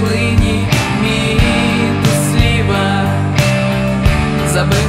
Плині мій сліва забив.